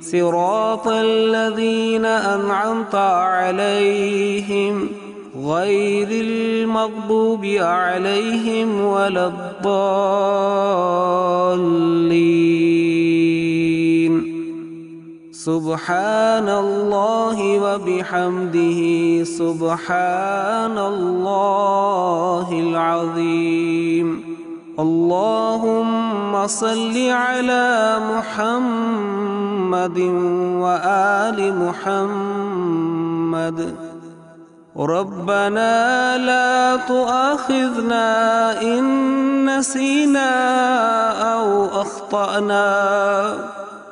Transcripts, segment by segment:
صراط الذين أنعمت عليهم غير المغضوب عليهم ولا الضالين. سبحان الله وبحمده سبحان الله العظيم. اللهم صل على محمد وآل محمد. ربنا لا تؤاخذنا إن نسينا أو أخطأنا.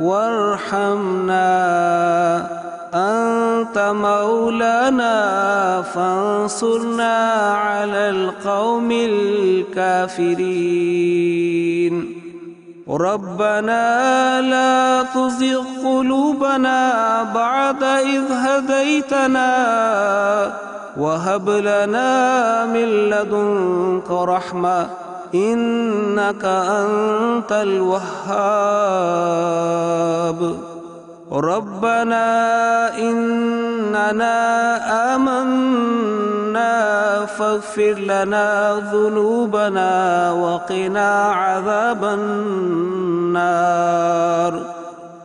وارحمنا أنت مولانا فانصرنا على القوم الكافرين. ربنا لا تزغ قلوبنا بعد إذ هديتنا وهب لنا من لدنك رحمة. إنك أنت الوهاب. ربنا إننا آمنا. فاغفر لنا ذنوبنا وقنا عذاب النار.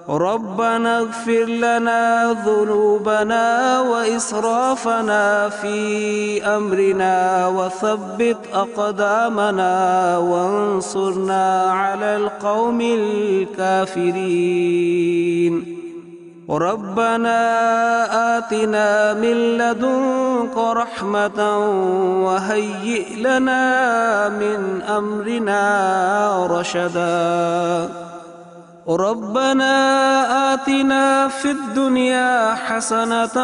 ربنا اغفر لنا ذنوبنا وإسرافنا في أمرنا وثبت أقدامنا وانصرنا على القوم الكافرين. ربنا آتنا من لدنك رحمة وهيئ لنا من أمرنا رشداً. ربنا آتنا في الدنيا حسنة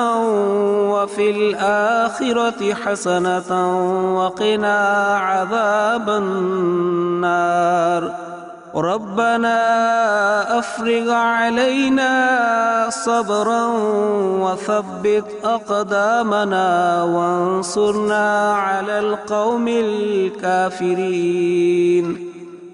وفي الآخرة حسنة وقنا عذاب النار. ربنا أفرغ علينا صبرا وثبت أقدامنا وانصرنا على القوم الكافرين.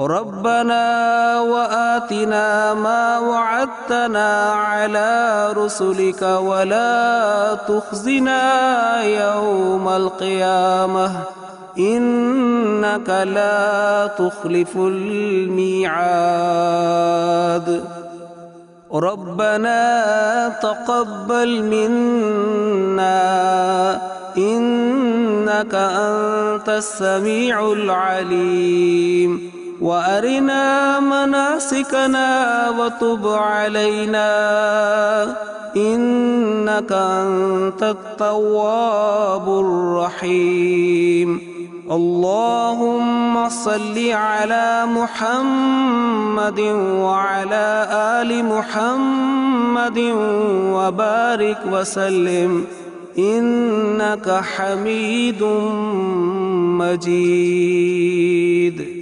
ربنا وآتنا ما وعدتنا على رسلك ولا تخزنا يوم القيامة. إنك لا تخلف الميعاد. ربنا تقبل منا. إنك أنت السميع العليم. وأرنا مناسكنا وتب علينا. إنك أنت التواب الرحيم. اللهم صل على محمد وعلى آل محمد وبارك وسلم. إنك حميد مجيد.